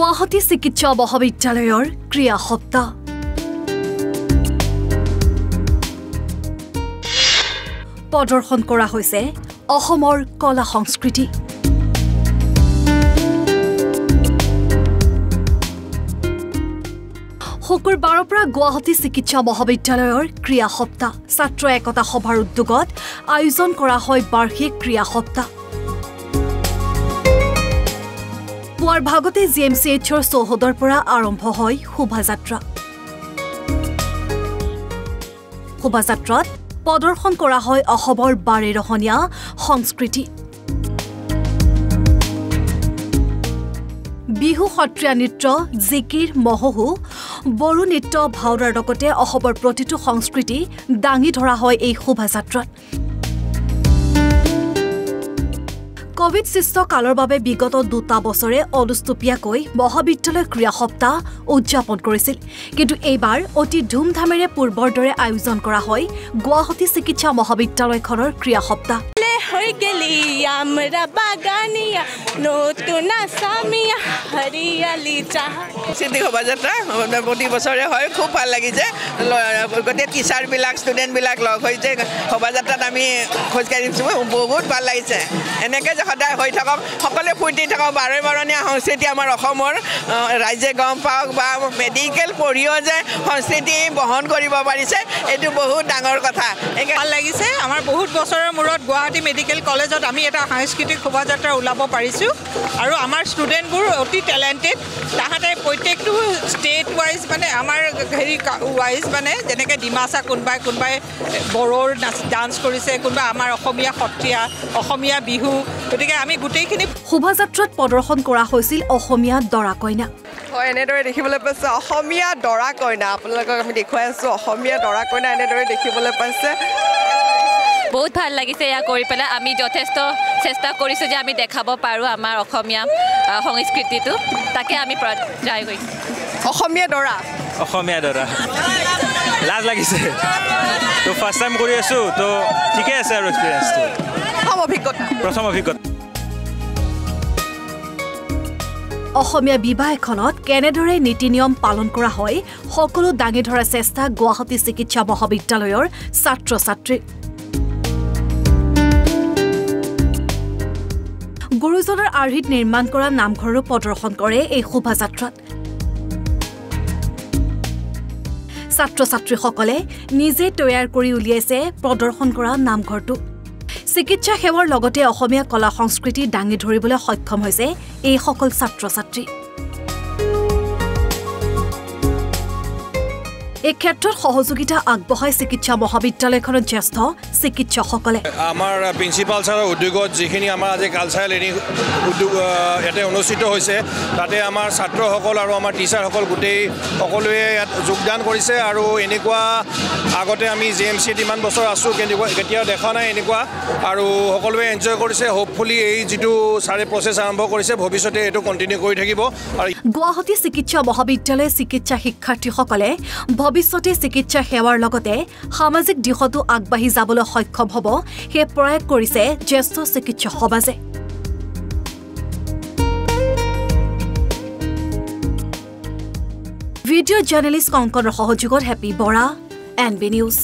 গুৱাহাটী চিকিৎসা মহাবিদ্যালয়ৰ ক্ৰীড়া সপ্তাহ। প্ৰদৰ্শন কৰা হৈছে অসমৰ কলা সংস্কৃতি। শুকুৰবাৰৰ পৰা গুৱাহাটী চিকিৎসা মহাবিদ্যালয়ৰ ক্ৰীড়া সপ্তাহ। ছাত্ৰ একতা সভাৰ উদ্যোগত আয়োজন কৰা হয় বাৰ্ষিক ক্ৰীড়া সপ্তাহ। পুৱাৰ ভাগতে জি এম চি এইচৰ চৌহদৰ পৰা আৰম্ভ হয় শোভাযাত্ৰা। শোভাযাত্ৰাত প্ৰদৰ্শন কৰা হয় অসমৰ বাৰেৰহণীয়া সংস্কৃতি। বিহু সত্ৰীয়া নৃত্য জিকিৰ মহোহো বড়ো নৃত্য ভাওনাৰ লগতে অসমৰ প্ৰতিটো সংস্কৃতি দাঙি ধৰা হয় এই শোভাযাত্ৰাত। কভিড সৃষ্ট কালৰ বাবে বিগত দুটা বছৰে অনুষ্টুপীয়াকৈ মহাবিদ্যালয় ক্ৰীড়া সপ্তাহ উদযাপন কৰিছিল। কিন্তু এইবাৰ অতি ধুমধামেৰে পূৰ্বৰ দৰে আয়োজন কৰা হয় গুৱাহাটী চিকিৎসা মহাবিদ্যালয়খনৰ ক্ৰীড়া সপ্তাহ। হয়ে গেলি আমৰা বাগানিয়া নতুন আসামিয়া হৰিয়ালি চাহা চিটি শোভাযাত্ৰা প্ৰতি বছৰে হয় খুব ভাল লাগিছে গোটেই টিচাৰবিলাক ষ্টুডেণ্টবিলাক লগ হৈ যে শোভাযাত্ৰাত আমি খোজকাঢ়িছোঁ বহুত ভাল লাগিছে এনেকৈ যে সদায় হৈ থাকক সকলোৱে ফূৰ্তি থাকক বাৰে বাৰণীয়া সংস্কৃতি আমাৰ অসমৰ ৰাইজে গম পাওক বা মেডিকেল পঢ়িও যে সংস্কৃতি বহন কৰিব পাৰিছে এইটো বহুত ডাঙৰ কথা ভাল লাগিছে আমাৰ বহুত বছৰৰ মূৰত গুৱাহাটী মেডিকেল কলেজত আমি এটা সাংস্কৃতিক শোভাযাত্ৰা ওলাব পাৰিছোঁ। আৰু আমাৰ ষ্টুডেণ্টবোৰ অতি টেলেণ্টেড তাহাঁতে প্ৰত্যেকটো ষ্টেট ৱাইজ মানে আমাৰ হেৰি ৱাইজ মানে যেনেকৈ ডিমাচা কোনোবাই কোনোবাই বড়োৰ নাচ ডান্স কৰিছে কোনোবাই আমাৰ অসমীয়া সত্ৰীয়া অসমীয়া বিহু গতিকে আমি গোটেইখিনি শোভাযাত্ৰাত প্ৰদৰ্শন কৰা হৈছিল অসমীয়া দৰা কইনা। হয় এনেদৰে দেখিবলৈ পাইছে। অসমীয়া দৰা কইনা। আপোনালোকক আমি দেখুৱাই আছোঁ অসমীয়া দৰা কইনা এনেদৰে দেখিবলৈ পাইছে। বহুত ভাল লাগিছে এয়া কৰি পেলাই। আমি যথেষ্ট চেষ্টা কৰিছোঁ যে আমি দেখাব পাৰোঁ আমাৰ অসমীয়া সংস্কৃতিটো। তাকে আমি ট্ৰাই কৰিছোঁ। অসমীয়া দৰা। অসমীয়া দৰা। লাজ লাগিছে। তো ফাৰ্ষ্ট টাইম কৰি আছোঁ তো ঠিকে আছে আৰু এক্সপিৰিয়েঞ্চটো প্ৰথম অভিজ্ঞতা। প্ৰথম অভিজ্ঞতা। অসমীয়া বিবাহ এখনত কেনেদৰে নীতি নিয়ম পালন কৰা হয় সকলো দাঙি ধৰা চেষ্টা গুৱাহাটী চিকিৎসা মহাবিদ্যালয়ৰ ছাত্ৰ ছাত্ৰীৰ গুৰুজনাৰ আৰ্হিত নিৰ্মাণ কৰা নামঘৰো প্ৰদৰ্শন কৰে এই শোভাযাত্ৰাত। ছাত্ৰ ছাত্ৰীসকলে নিজে তৈয়াৰ কৰি উলিয়াইছে প্ৰদৰ্শন কৰা নামঘৰটো। চিকিৎসা সেৱাৰ লগতে অসমীয়া কলা সংস্কৃতি দাঙি ধৰিবলৈ সক্ষম হৈছে এইসকল ছাত্ৰ ছাত্ৰী এই ক্ষেত্ৰত সহযোগিতা আগবঢ়াই চিকিৎসা মহাবিদ্যালয়খনৰ জ্যেষ্ঠ চিকিৎসকসকলে। আমাৰ প্ৰিন্সিপাল ছাৰৰ উদ্যোগত যিখিনি আমাৰ আজি কালচাৰেল এনি উদ্যোগ ইয়াতে অনুষ্ঠিত হৈছে তাতে আমাৰ ছাত্ৰসকল আৰু আমাৰ টিচাৰসকল গোটেই সকলোৱে ইয়াত যোগদান কৰিছে আৰু এনেকুৱা আগতে আমি জে এম চিত ইমান বছৰ আছোঁ কেনেকুৱা কেতিয়াও দেখা নাই এনেকুৱা আৰু সকলোৱে এনজয় কৰিছে হোপফুলি এই যিটো ছাৰে প্ৰচেছ আৰম্ভ কৰিছে ভৱিষ্যতে এইটো কণ্টিনিউ কৰি থাকিব। আৰু গুৱাহাটী চিকিৎসা মহাবিদ্যালয় চিকিৎসা শিক্ষাৰ্থীসকলে ভৱিষ্যতে চিকিৎসা সেৱাৰ লগতে সামাজিক দিশতো আগবাঢ়ি যাবলৈ সক্ষম হ'ব সেই প্ৰয়াস কৰিছে জ্যেষ্ঠ চিকিৎসক সমাজে। ভিডিঅ' জাৰ্নেলিষ্ট কংকনৰ সহযোগত Happy Bora N B News.